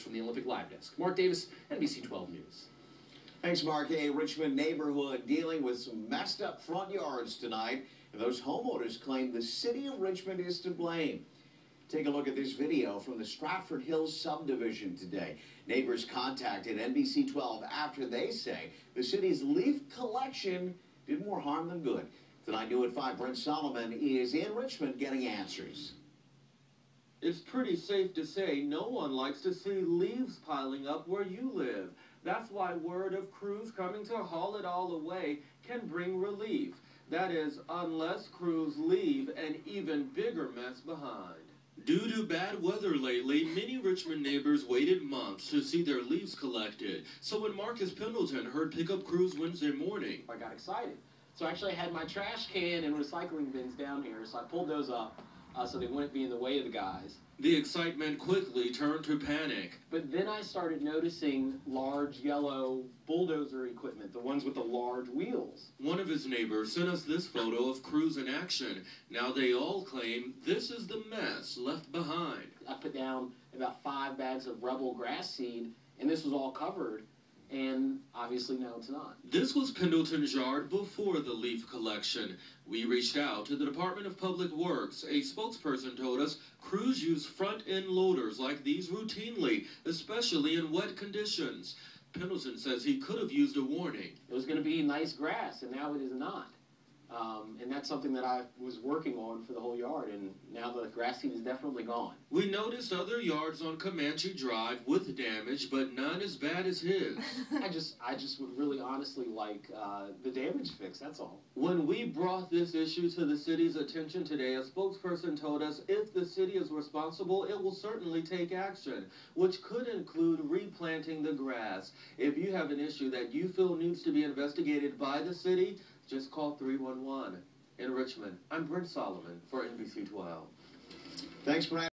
us from the Olympic Live Desk. Mark Davis, NBC 12 News. Thanks, Mark. A Richmond neighborhood dealing with some messed up front yards tonight. And those homeowners claim the city of Richmond is to blame. Take a look at this video from the Stratford Hills subdivision today. Neighbors contacted NBC 12 after they say the city's leaf collection did more harm than good. Tonight, new at 5, Brent Solomon is in Richmond getting answers. It's pretty safe to say no one likes to see leaves piling up where you live. That's why word of crews coming to haul it all away can bring relief. That is, unless crews leave an even bigger mess behind. Due to bad weather lately, many Richmond neighbors waited months to see their leaves collected. So when Marcus Pendleton heard pickup crews Wednesday morning, I got excited. So actually, I had my trash can and recycling bins down here, so I pulled those up uh, so they wouldn't be in the way of the guys. The excitement quickly turned to panic. But then I started noticing large yellow bulldozer equipment, the ones with the large wheels. One of his neighbors sent us this photo of crews in action. Now they all claim this is the mess left behind. I put down about five bags of rebel grass seed, and this was all covered and obviously now it's not. This was Pendleton's yard before the leaf collection. We reached out to the Department of Public Works. A spokesperson told us crews use front end loaders like these routinely, especially in wet conditions. Pendleton says he could have used a warning. It was going to be nice grass, and now it is not. Um, and that's something that I was working on for the whole yard, and now the grass seed is definitely gone. We noticed other yards on Comanche Drive with damage, but none as bad as his. I just, I just would really honestly like uh, the damage fix. That's all. When we brought this issue to the city's attention today, a spokesperson told us if the city is responsible, it will certainly take action, which could include replanting the grass. If you have an issue that you feel needs to be investigated by the city, just call 311 in Richmond. I'm Brent Solomon for NBC 12. Thanks, Brent.